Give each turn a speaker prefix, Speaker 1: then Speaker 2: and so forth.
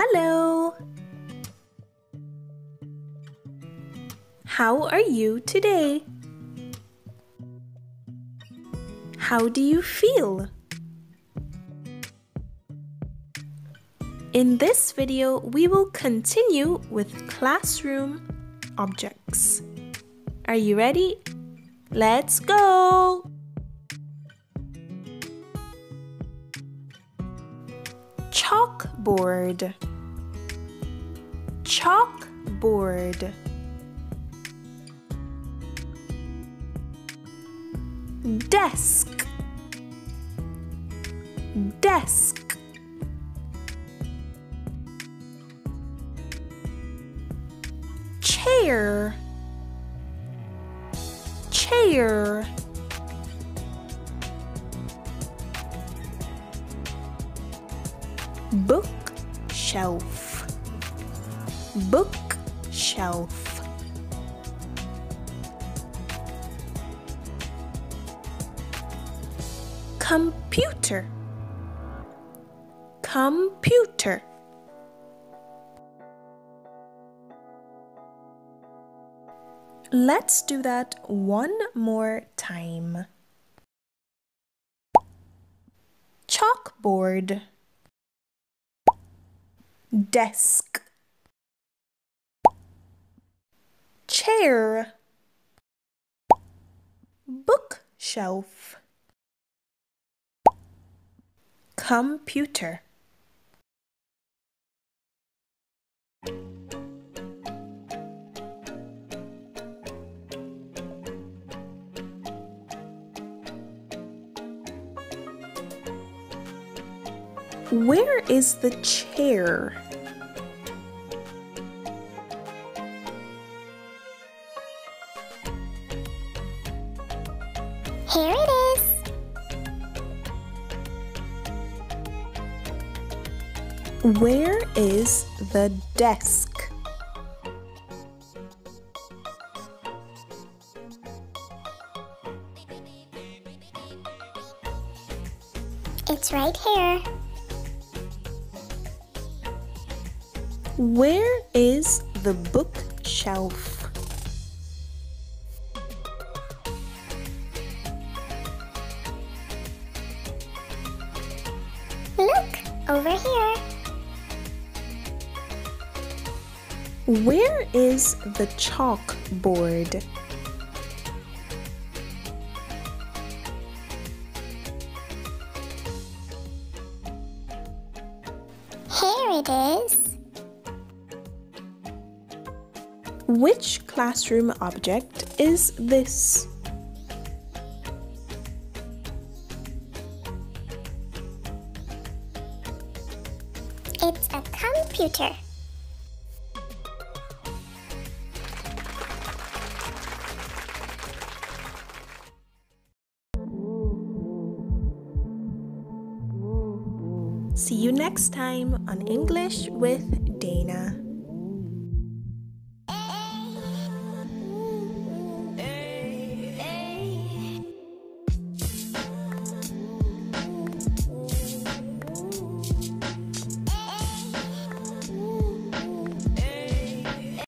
Speaker 1: Hello. How are you today? How do you feel? In this video, we will continue with classroom objects. Are you ready? Let's go! Chalkboard Chalkboard. Desk. Desk. Chair. Chair. Bookshelf Bookshelf. Computer. Computer. Let's do that one more time. Chalkboard. Desk Chair. Bookshelf. Computer. Where is the chair?
Speaker 2: Here it is.
Speaker 1: Where is the desk?
Speaker 2: It's right here.
Speaker 1: Where is the bookshelf?
Speaker 2: Look, over here.
Speaker 1: Where is the chalkboard?
Speaker 2: Here it is.
Speaker 1: Which classroom object is this?
Speaker 2: It's a computer.
Speaker 1: See you next time on English with Dana.